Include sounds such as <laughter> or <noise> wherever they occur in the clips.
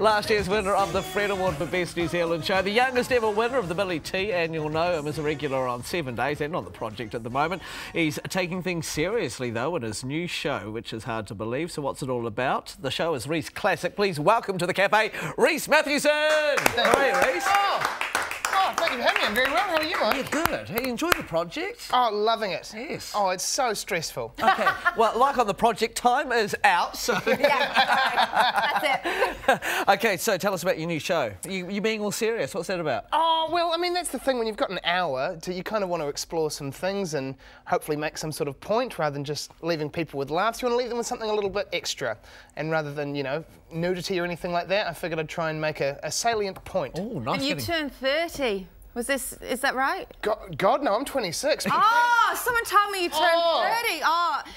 Last year's winner of the Fred Award for Best New Zealand Show, the youngest ever winner of the Billy T, and you'll know him as a regular on Seven Days and on the project at the moment. He's taking things seriously, though, in his new show, which is hard to believe. So, what's it all about? The show is Rhys Classic. Please welcome to the cafe, Rhys Mathewson. How are Rhys? Oh. Oh, thank you for having me. I'm very well. How are you, Mike? Yeah, good. Hey, you enjoy the project? Oh, loving it. Yes. Oh, it's so stressful. Okay. well, like on the project, time is out, so... <laughs> yeah. <laughs> <laughs> okay, so tell us about your new show. You, you being all serious. What's that about? Oh, well, I mean, that's the thing. When you've got an hour, to, you kind of want to explore some things and hopefully make some sort of point rather than just leaving people with laughs. You want to leave them with something a little bit extra. And rather than, you know, nudity or anything like that, I figured I'd try and make a, a salient point. Oh, nice. And you turned 30. Was this, is that right? God, God no, I'm 26. Oh, someone told me you turned oh, 30.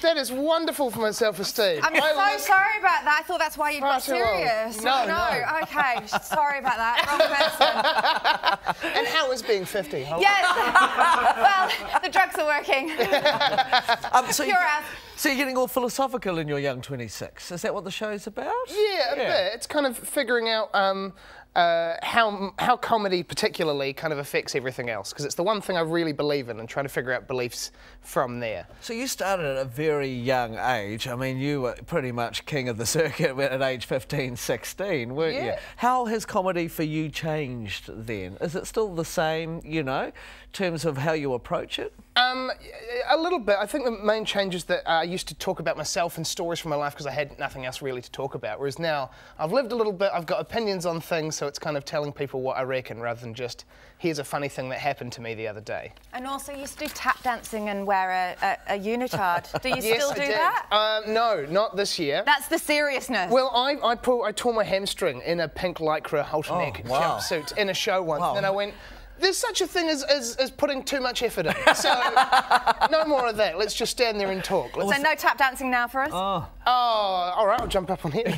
That is wonderful for my self-esteem. I'm I so sorry about that. I thought that's why you got serious. No, no, no. Okay, <laughs> sorry about that. Wrong person. <laughs> and how is being 50? Yes. <laughs> well, the drugs are working. um, so you, so you're getting all philosophical in your young 26. Is that what the show's about? Yeah, a yeah. bit. It's kind of figuring out um, uh, how how comedy particularly kind of affects everything else because it's the one thing I really believe in and trying to figure out beliefs from there. So you started at a very young age. I mean, you were pretty much king of the <laughs> circuit at age 15, 16, weren't yeah. you? How has comedy for you changed then? Is it still the same, you know, in terms of how you approach it? Um, a little bit. I think the main change is that uh, I used to talk about myself and stories from my life because I had nothing else really to talk about. Whereas now I've lived a little bit, I've got opinions on things, so it's kind of telling people what I reckon rather than just here's a funny thing that happened to me the other day. And also, you used to do tap dancing and wear a, a, a unitard. Do you <laughs> yes, still do that? Um, no, not this year. That's the seriousness. Well, I I, pull, I tore my hamstring in a pink lycra halter neck oh, wow. jumpsuit in a show once, wow. and then I went there's such a thing as, as, as, putting too much effort in. So <laughs> no more of that. Let's just stand there and talk. Let's so no tap dancing now for us? Oh. Oh, all right, I'll jump up on here.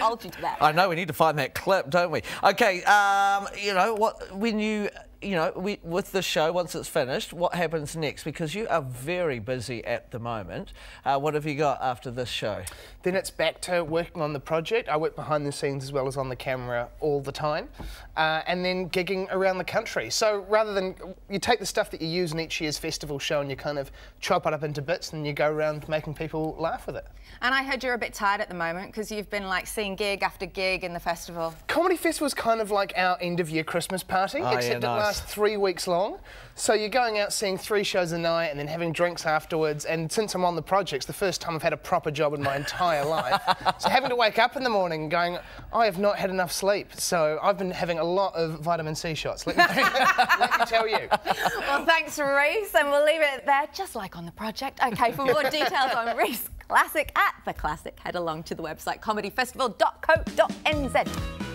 Hold you to that. I know, we need to find that clip, don't we? Okay, um, you know, what when you you know, we, with the show, once it's finished, what happens next? Because you are very busy at the moment. Uh, what have you got after this show? Then it's back to working on the project. I work behind the scenes as well as on the camera all the time. Uh, and then gigging around the country. So rather than, you take the stuff that you use in each year's festival show and you kind of chop it up into bits and you go around making people laugh with it. And I heard you're a bit tired at the moment because you've been like seeing gig after gig in the festival. Comedy Festival is kind of like our end of year Christmas party, oh, except yeah, nice. Three weeks long. So you're going out seeing three shows a night and then having drinks afterwards. And since I'm on the project, it's the first time I've had a proper job in my entire life. <laughs> So having to wake up in the morning going, I have not had enough sleep. So I've been having a lot of vitamin C shots. Let me, <laughs> let me tell you. Well, thanks, Rhys. And we'll leave it there, just like on the project. OK, for more details on Rhys Classic at The Classic, head along to the website comedyfestival.co.nz.